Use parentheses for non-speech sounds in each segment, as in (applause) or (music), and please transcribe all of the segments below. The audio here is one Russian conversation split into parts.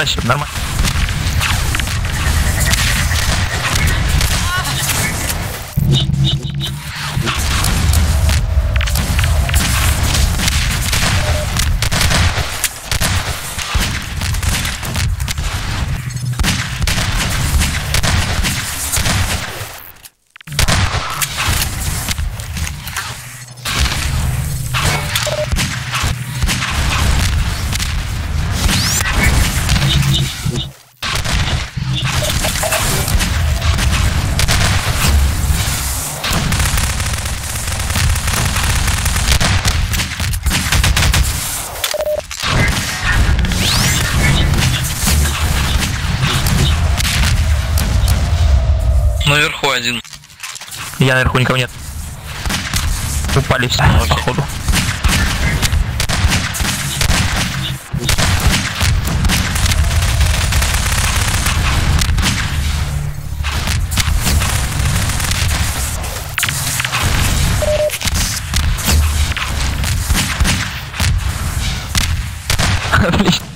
Затащим, нормально. Я наверху никого нет. Упали все, походу. (laughs) Отлично.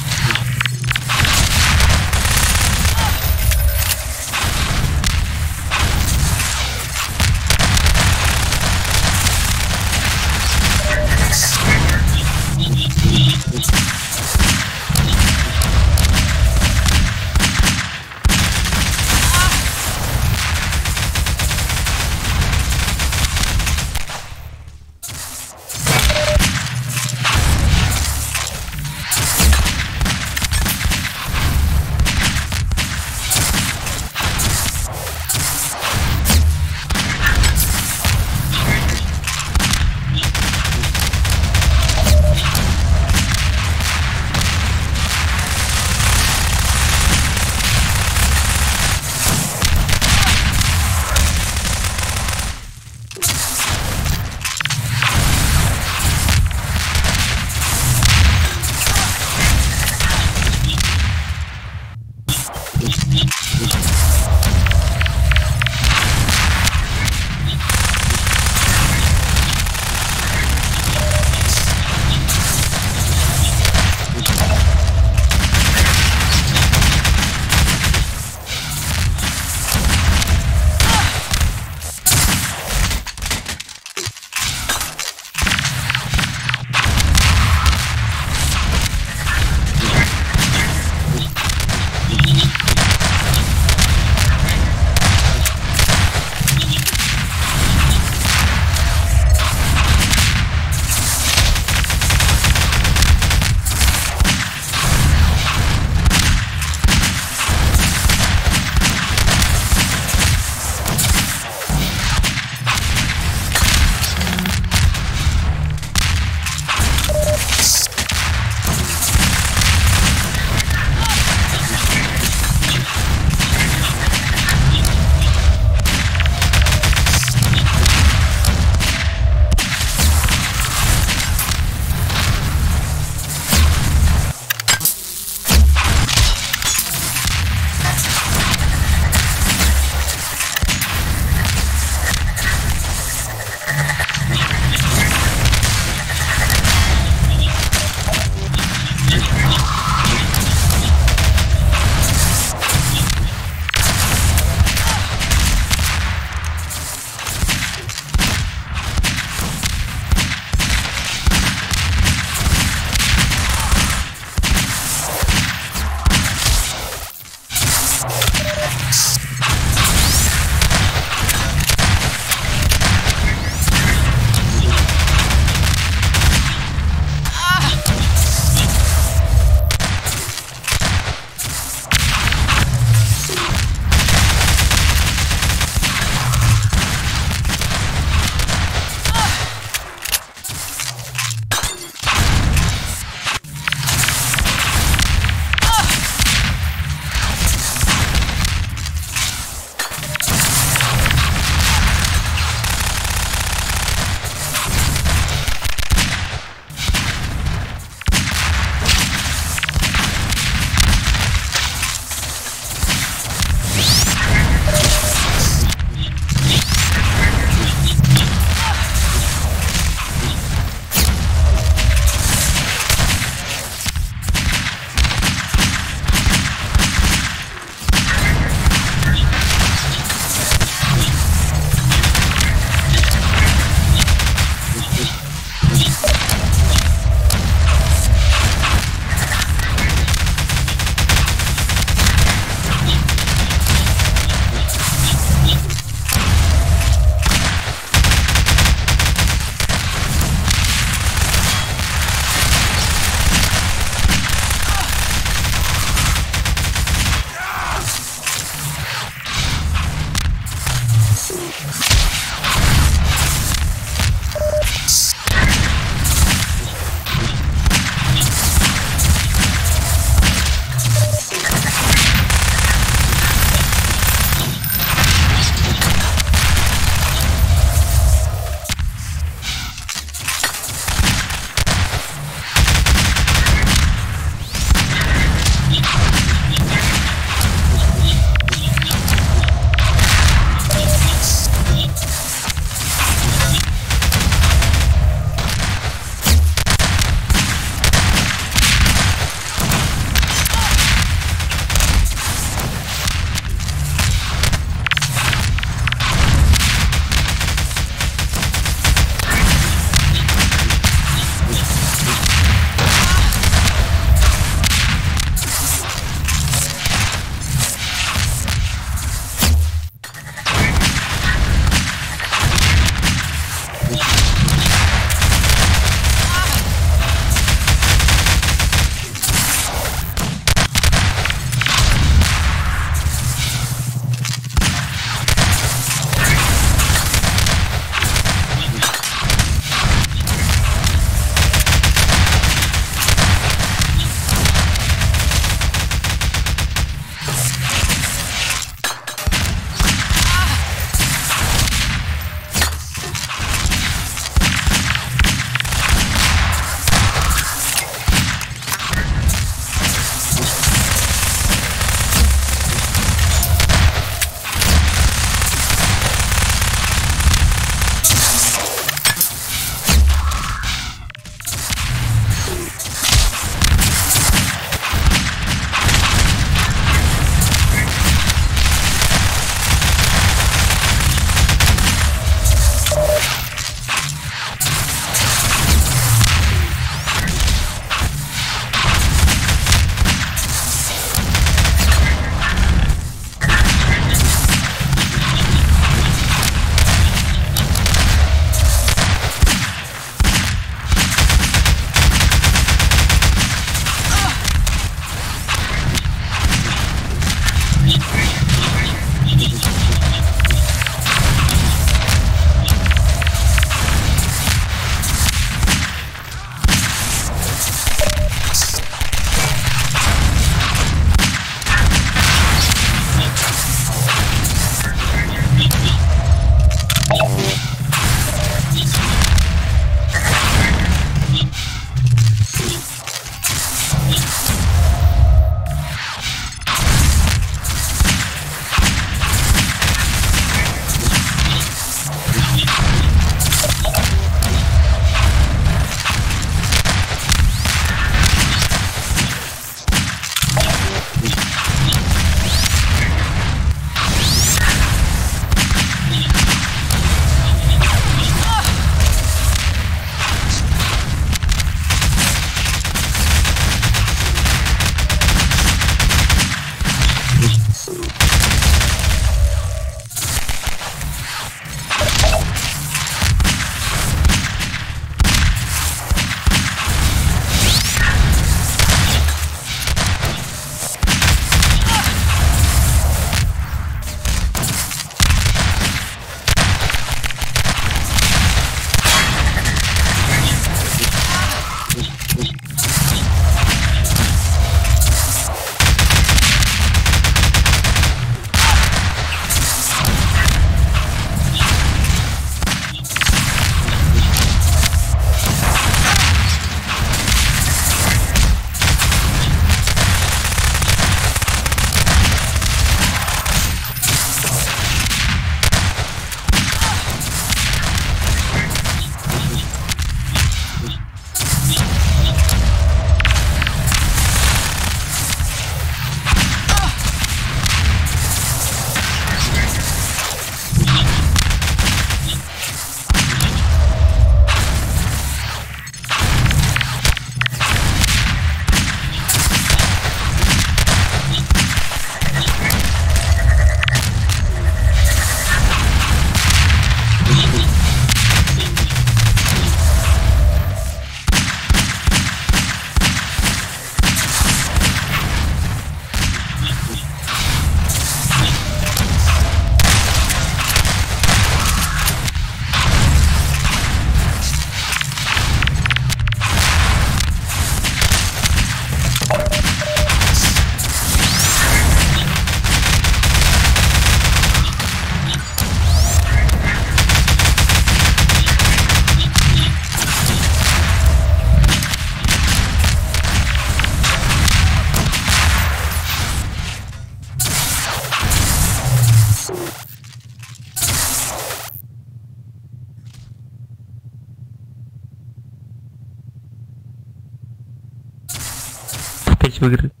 Muchas gracias.